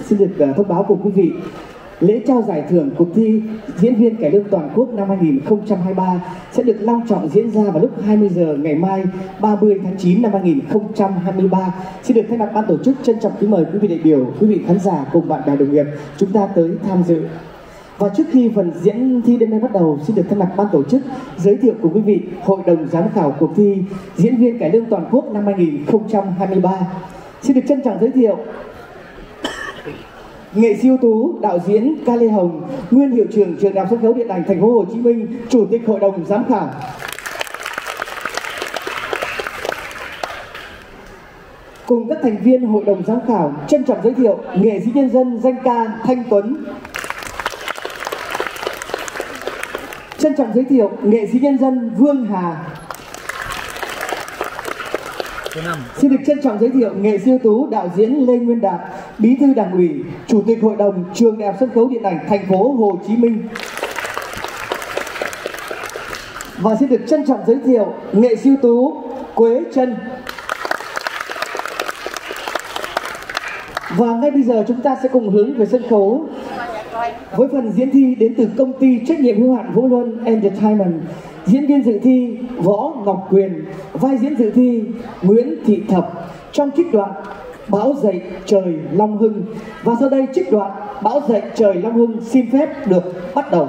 Xin được ờ, thông báo cùng quý vị Lễ trao giải thưởng cuộc thi diễn viên cải lương toàn quốc năm 2023 sẽ được long trọng diễn ra vào lúc 20 giờ ngày mai 30 tháng 9 năm 2023. Xin được thay mặt ban tổ chức trân trọng kính mời quý vị đại biểu, quý vị khán giả cùng bạn bè đồng nghiệp chúng ta tới tham dự. Và trước khi phần diễn thi đêm nay bắt đầu, xin được thay mặt ban tổ chức giới thiệu cùng quý vị Hội đồng giám khảo cuộc thi diễn viên cải lương toàn quốc năm 2023. Xin được trân trọng giới thiệu nghệ sĩ ưu tú, đạo diễn Ca Lê Hồng, nguyên hiệu trưởng trường đại học sân khấu điện ảnh thành phố Hồ Chí Minh, chủ tịch hội đồng giám khảo. Cùng các thành viên hội đồng giám khảo trân trọng giới thiệu nghệ sĩ nhân dân danh ca Thanh Tuấn. Trân trọng giới thiệu nghệ sĩ nhân dân Vương Hà. Xin được trân trọng giới thiệu nghệ sĩ ưu tú đạo diễn Lê Nguyên Đạt, Bí thư Đảng ủy, Chủ tịch Hội đồng Trường Đại học Sân khấu Điện ảnh thành phố Hồ Chí Minh. Và xin được trân trọng giới thiệu nghệ sĩ ưu tú Quế Trân. Và ngay bây giờ chúng ta sẽ cùng hướng về sân khấu với phần diễn thi đến từ công ty trách nhiệm hữu hạn Vũ Luân Entertainment diễn viên dự thi Võ Ngọc Quyền, vai diễn dự thi Nguyễn Thị Thập. Trong trích đoạn Bão dậy trời Long Hưng. Và sau đây trích đoạn Bão dậy trời Long Hưng xin phép được bắt đầu.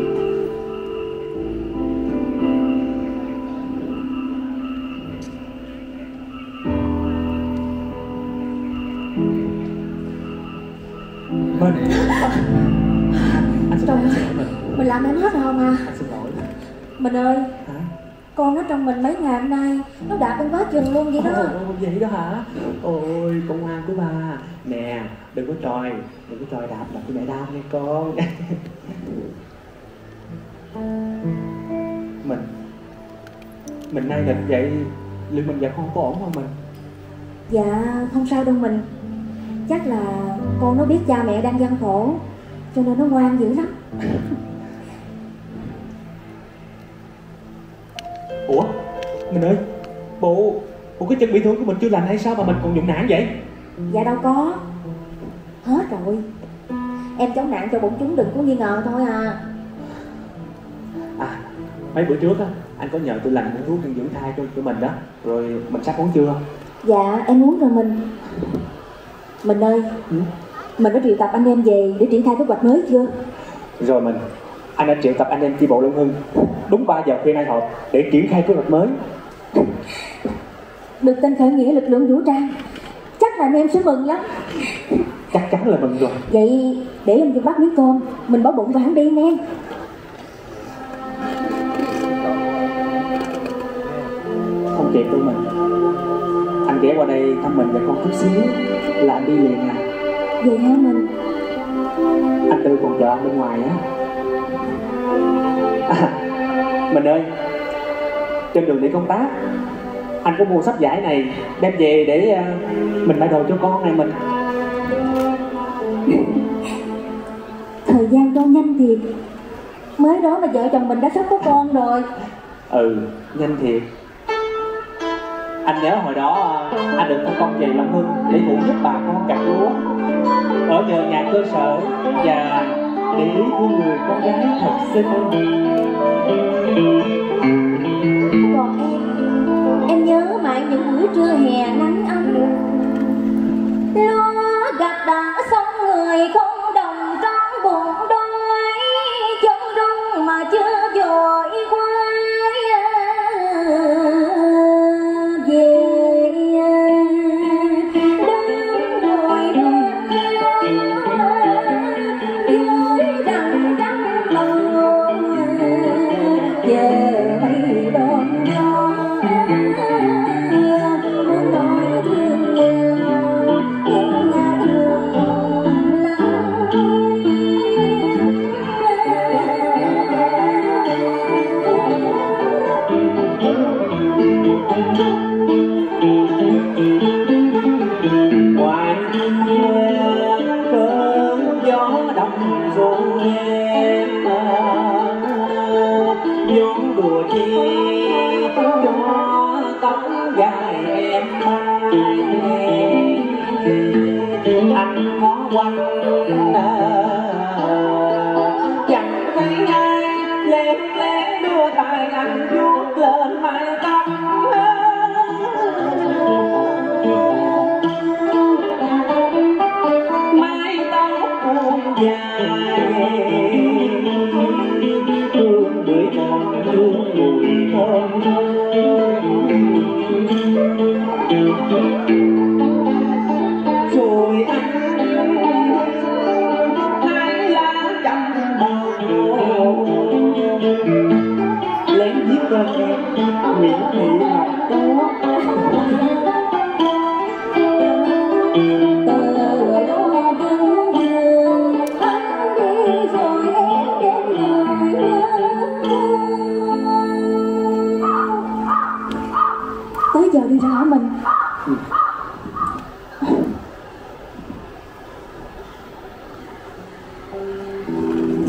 Mình Anh xin Trong mình Mình làm em hết rồi không à? Anh xin lỗi. Mình ơi Hả? Con nó trong mình mấy ngày hôm nay Nó đạp bên quá chừng luôn vậy đó. Ồ, vậy đó hả? Ôi công an của ba Nè đừng có tròi đừng có tròi đạp đạp cho mẹ đau nghe con. Mình mình nay nghịch vậy liệu mình dạ không có ổn không mình? Dạ không sao đâu mình chắc là con nó biết cha mẹ đang gian khổ cho nên nó ngoan dữ lắm. Ủa mình ơi bộ bộ cái chân bị thương của mình chưa lành hay sao mà mình còn dụng nản vậy? Dạ đâu có. Hết rồi. Em chống nạn cho bọn chúng đừng có nghi ngờ thôi à. À mấy bữa trước á anh có nhờ tôi làm uống thuốc dinh dưỡng thai cho cho mình đó. Rồi mình sắp uống chưa? Dạ em uống rồi mình mình ơi ừ? mình đã triệu tập anh em về để triển khai kế hoạch mới chưa? Rồi mình anh đã triệu tập anh em chi bộ Long Hưng đúng 3 giờ khuya nay họp để triển khai kế hoạch mới. Được tên khởi nghĩa lực lượng vũ trang. Chắc là anh em sẽ mừng lắm. Chắc chắn là mừng rồi. Vậy để em cho bác miếng cơm mình bỏ bụng vào hắn đi nghe không kịp đâu mình ghé qua đây thăm mình và con chút xíu. Là anh đi liền à vậy hả mình? Anh tư còn chờ anh bên ngoài á. À, mình ơi trên đường đi công tác anh có mua sách giải này đem về để uh, mình 买 đồ cho con này mình. Thời gian trôi nhanh thiệt mới đó mà vợ chồng mình đã sắp có con rồi. Ừ nhanh thiệt anh nhớ hồi đó ờ, anh được phân con về long hưng để phụ giúp bà con cặt lúa. Ở nhờ nhà cơ sở và để ý của người con gái thật xinh. Còn em em nhớ mãi những buổi trưa hè nắng ấm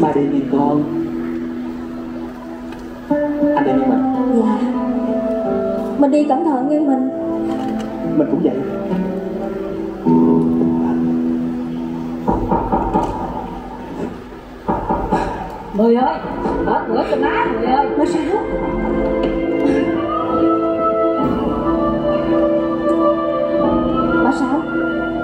ba đi nhìn con. Anh đi như mình. Dạ. Mình đi cẩn thận như mình. Mình cũng vậy. Mười ơi hết bữa cho má mười ơi. Nó sao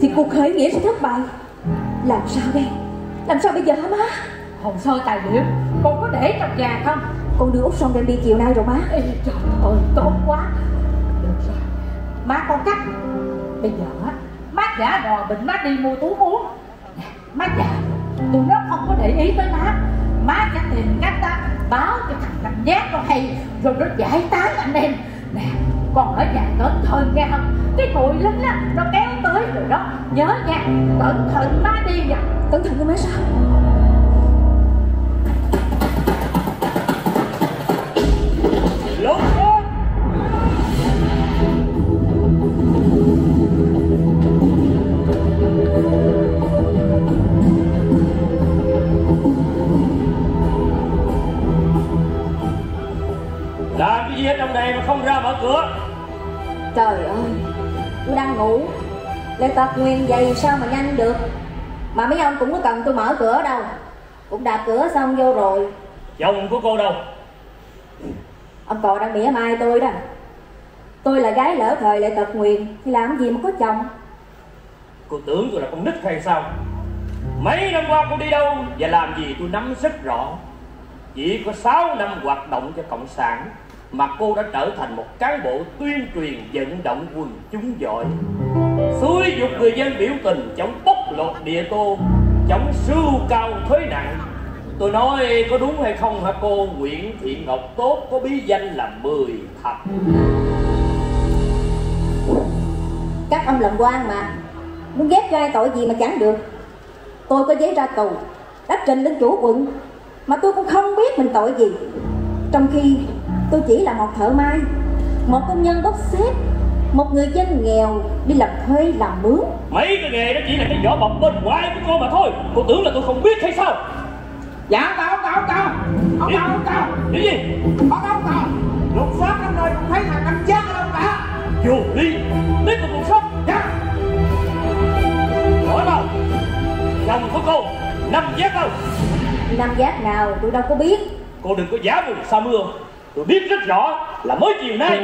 Thì cuộc khởi nghĩa sẽ thất bại. Làm sao đây? Làm sao bây giờ hả má? Hồ sơ tài liệu Con có để trong nhà không? Con đưa Út xong đem đi chiều nay rồi má. Ê, Trời ơi tốt quá. Được rồi Má con cắt. Bây giờ á Má giả đò bệnh má đi mua thuốc uống. Má già Tụi nó không có để ý tới má. Má sẽ tìm cách ta báo cho thằng cảnh giác nó hay Rồi nó giải tán anh em. Nè còn ở nhà cẩn thận nghe không cái bụi lính á nó kéo tới rồi đó. Nhớ nha cẩn thận má đi nha cẩn thận cái má sao? Làm cái gì ở trong này mà không ra mở cửa? Trời ơi Tôi đang ngủ. Lê tật nguyên vậy sao mà nhanh được? Mà mấy ông cũng có cần tôi mở cửa đâu. Cũng đạp cửa xong vô rồi. Chồng của cô đâu? Ông cò đang mỉa mai tôi đó. Tôi là gái lỡ thời Lệ Tật Nguyền Thì làm gì mà có chồng? Cô tưởng tôi là con nít hay sao? Mấy năm qua cô đi đâu Và làm gì tôi nắm rất rõ. Chỉ có 6 năm hoạt động cho Cộng sản mà cô đã trở thành một cán bộ tuyên truyền vận động quần chúng giỏi. Xúi dục người dân biểu tình chống bóc lột địa tô, chống sưu cao thuế nặng. Tôi nói có đúng hay không hả cô? Nguyễn thị ngọc tốt có bí danh là mười thập các ông làm quan mà. Muốn ghép cho ai tội gì mà chẳng được. Tôi có giấy ra tù, đã trình lên chủ quận, mà tôi cũng không biết mình tội gì. Trong khi Tôi chỉ là một thợ may. Một công nhân bốc xếp. Một người dân nghèo đi làm thuê làm mướn. Mấy cái nghề đó chỉ là cái vỏ bọc bên ngoài của cô mà thôi. Cô tưởng là tôi không biết hay sao? Dạ ông Tàu, ông Tàu, ông Tàu Ông Tàu, ông Tàu Cái gì? Ông Tàu, ông Tàu Lục soát trong nơi cũng thấy thằng cảnh giác ở đâu cả. Vô đi Tiếp tục lục soát Dạ. Hỏi vào Chồng của cô Năm giác đâu Năm giác nào tôi đâu có biết. Cô đừng có giả mù sa mưa tôi biết rất rõ là mới chiều nay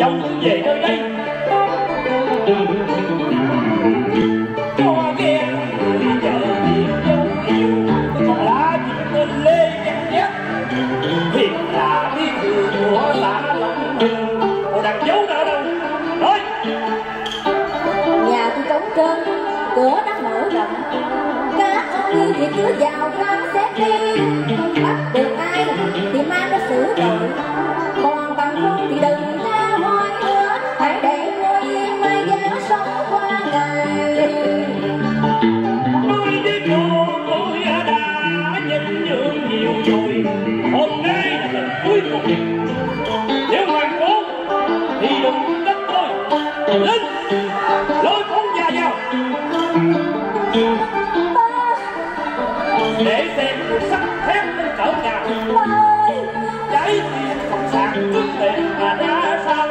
chồng tôi về nơi đây. Xử tội còn bằng không thì đừng ra hỏi nữa hãy để ngồi yên mai giá sống qua ngày. Tôi biết cô tôi đã nhân nhượng nhiều rồi. Hôm nay là lần cuối cùng. Nếu hoàng cố thì đừng trách tôi. Lên Lôi con già vào. Để xem sắt thép đến cỡ nào Trái tim cộng sản trước tiền mà ra sao?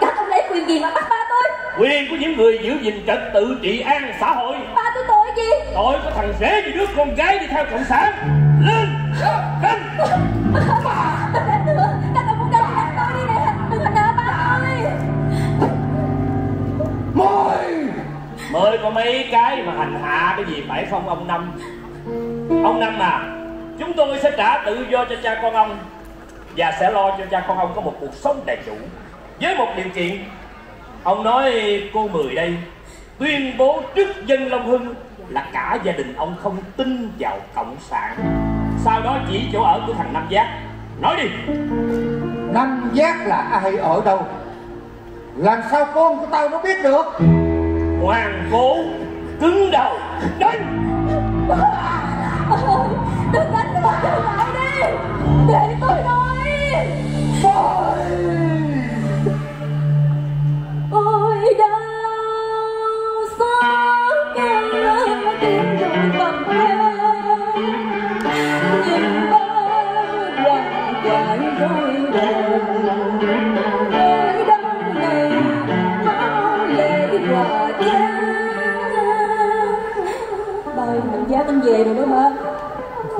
Các ông lấy quyền gì mà bắt ba tôi? Quyền của những người giữ gìn trật tự trị an xã hội. Ba tôi tội gì? Tội có thằng rể như đứa con gái đi theo cộng sản. Lên! Lên! Đừng nữa, các ông cũng cần đặt tôi đi nè. Đừng có nợ ba tôi. Mời! Mời có mấy cái mà hành hạ cái gì phải không ông Năm? Ông Năm à Chúng tôi sẽ trả tự do cho cha con ông Và sẽ lo cho cha con ông có một cuộc sống đầy đủ. Với một điều kiện Ông nói cô Mười đây Tuyên bố trước dân Long Hưng Là cả gia đình ông không tin vào Cộng sản. Sau đó chỉ chỗ ở của thằng Nam Giác. Nói đi. Năm giác là ai ở đâu? Làm sao con của tao nó biết được? Hoàng cố Cứng đầu. Đánh Ôi, Đừng đánh tôi lại đi Để tôi nói anh về rồi đó ba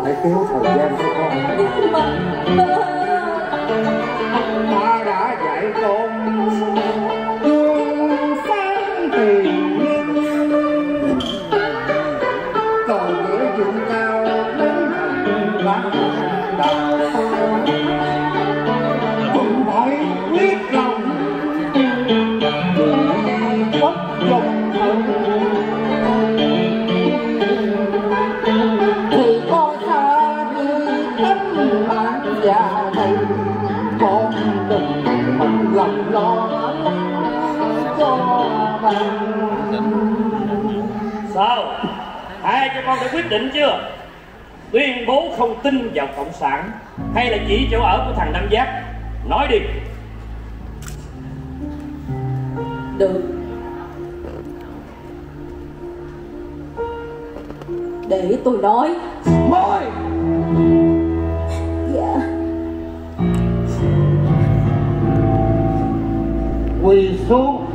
Phải kéo thời gian cho con. Ba đã dạy con Con đã quyết định chưa? Tuyên bố không tin vào Cộng sản Hay là chỉ chỗ ở của thằng Nam Giác? Nói đi. Được. Để tôi nói. Mời Dạ. Quỳ xuống.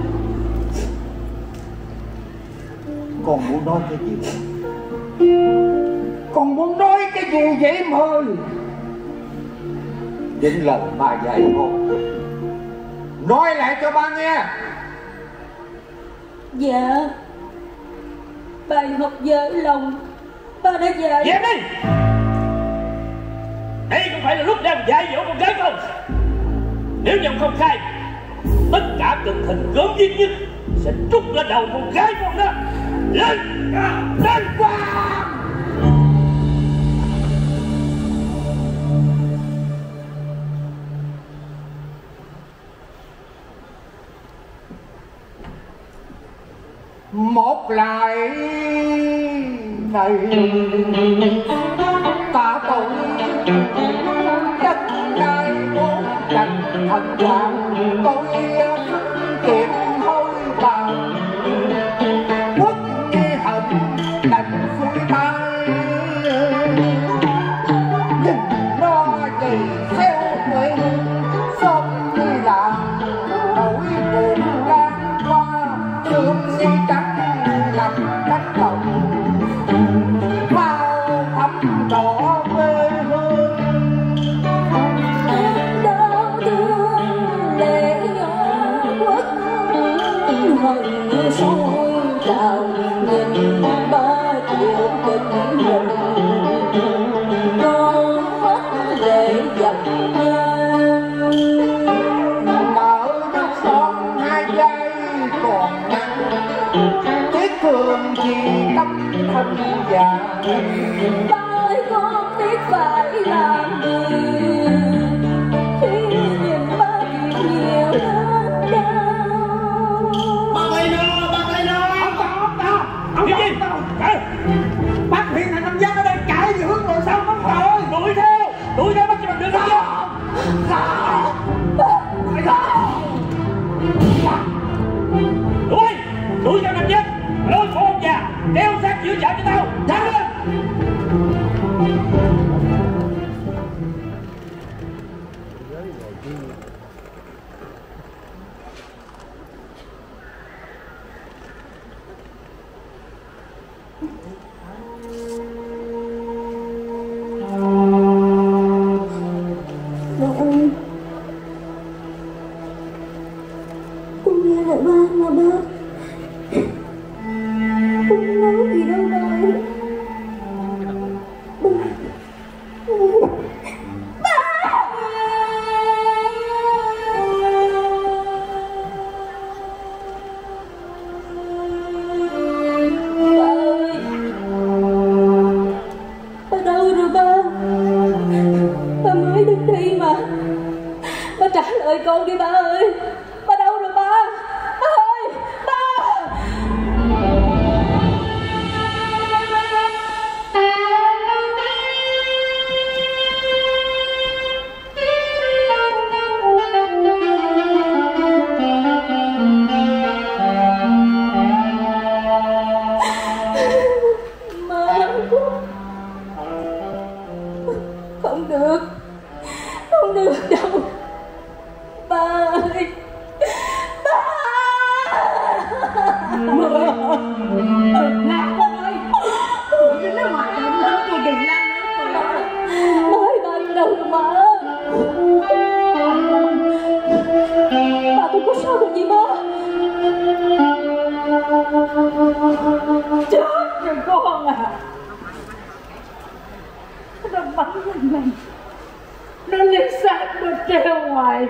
Con muốn nói cái gì con muốn nói cái gì vậy mời những lời ba dạy con nói lại cho ba nghe. Dạ. Bài học dở lòng. Ba đã dạy. Dẹp đi. Đây không phải là lúc đang dạy dỗ con gái không? Nếu như ông không khai Tất cả cực hình gớm ghiếc nhất Sẽ trút lên đầu con gái con đó. Lên lên qua một lại này ta tội đất đai bốn cành thần hoàng tôi không chỉ gì tâm thân già tới con biết phải làm. Ba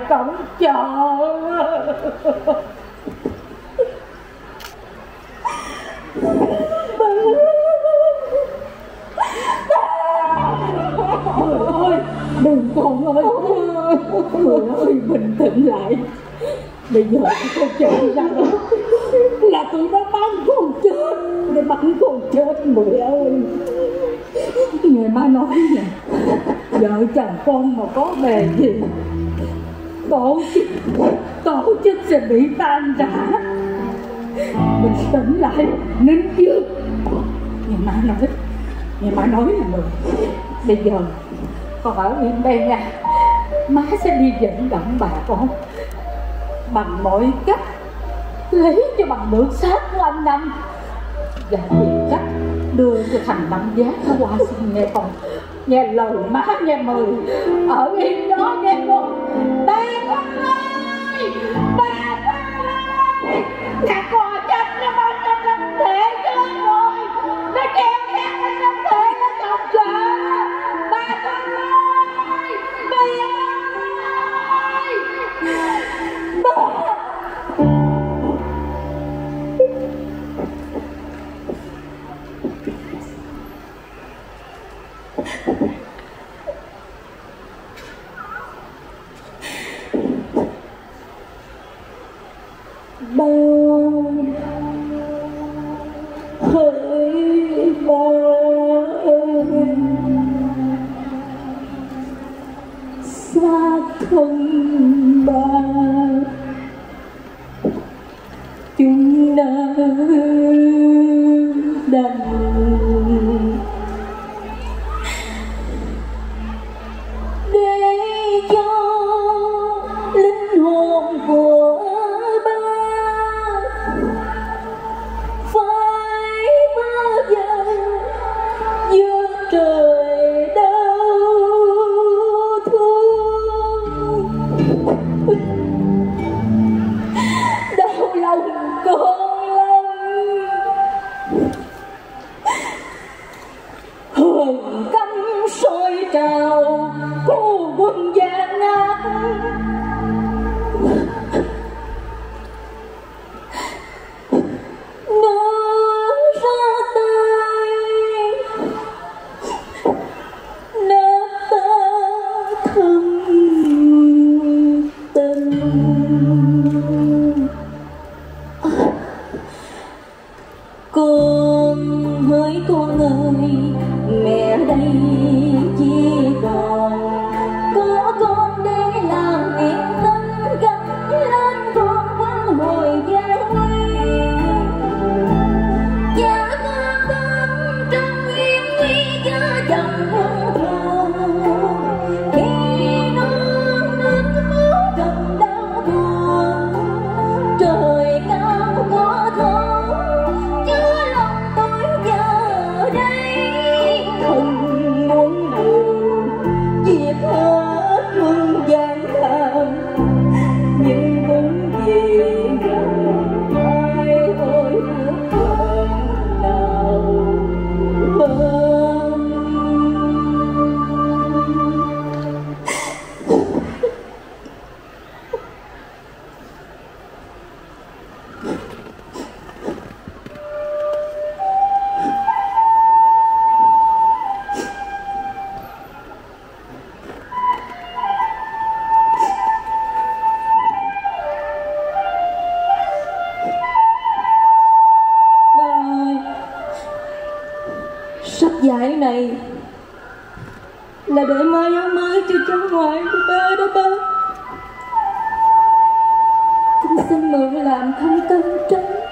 cổng chợ Mười ơi Đừng con ơi Mười ơi bình tĩnh lại. Bây giờ cô chạy ra đó. Là tụi nó bắn con chết. Để bắn con chết Mười ơi. Người má nói nè. Vợ chồng con mà có bề gì? Tổ chức Tổ chức sẽ bị tan rã. Mình tỉnh lại, Nín chưa ngày mai nói, ngày mai nói là được Bây giờ, Con ở yên đây nha. Má sẽ đi dẫn động bà con. Bằng mọi cách, Lấy cho bằng được xác của anh Năm. Và tìm cách, đưa cho thằng Năm giá nó qua xin nghe con. Nghe lời má, nghe mời. Ở yên đó nghe con. Ba con ơi Ba con ơi Thằng Xa không ba Chúng đã đành xin mượn làm không tâm trắng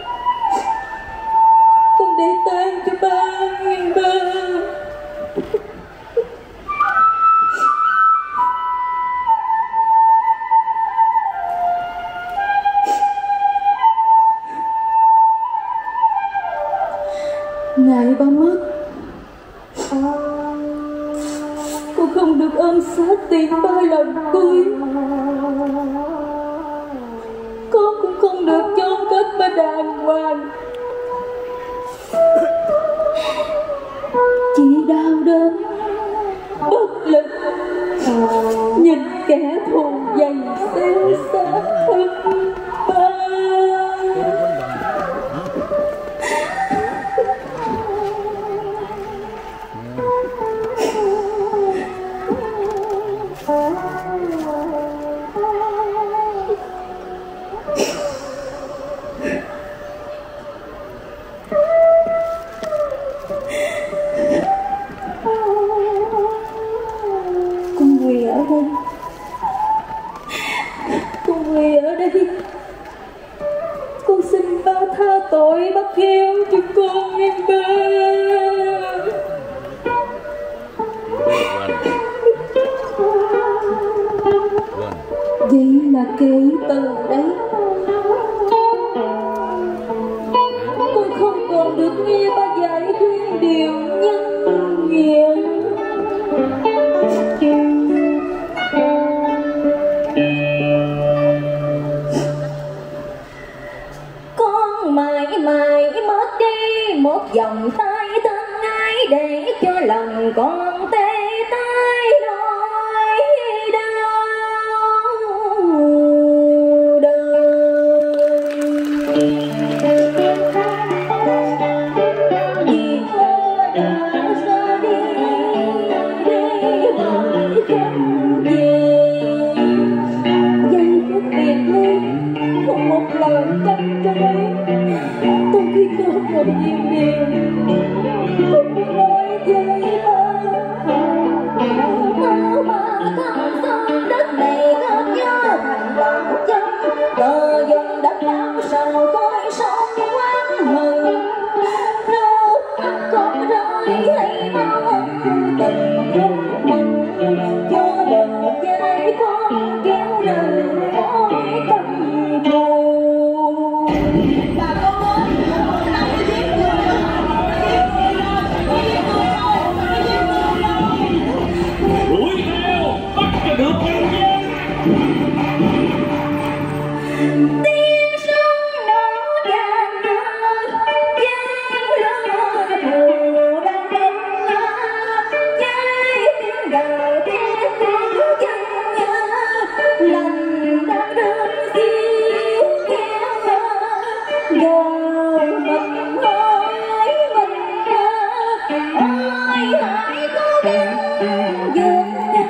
Yeah.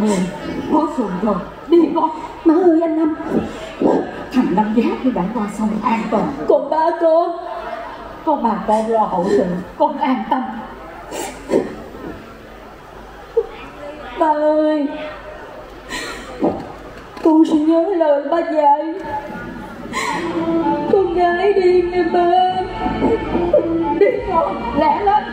Buồn có phường rồi, Đi con má ơi, anh năm. Thằng Năm Giác đi đã qua xong an toàn. Còn ba con. Có bà con lo hậu sự Con an tâm. Ba ơi. Con sẽ nhớ lời ba dạy. Con gái đi nghe ba. Đi con lẹ lên